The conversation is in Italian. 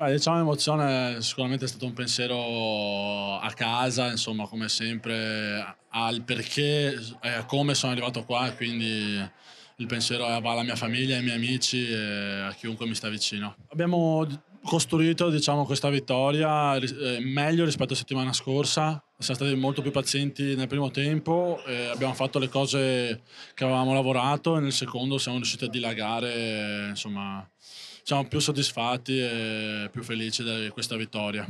Beh, diciamo l'emozione sicuramente è stato un pensiero a casa, insomma come sempre al perché e a come sono arrivato qua, quindi il pensiero va alla mia famiglia, ai miei amici e a chiunque mi sta vicino. Abbiamo costruito diciamo, questa vittoria eh, meglio rispetto alla settimana scorsa, siamo stati molto più pazienti nel primo tempo, abbiamo fatto le cose che avevamo lavorato e nel secondo siamo riusciti a dilagare, insomma siamo più soddisfatti e più felici di questa vittoria.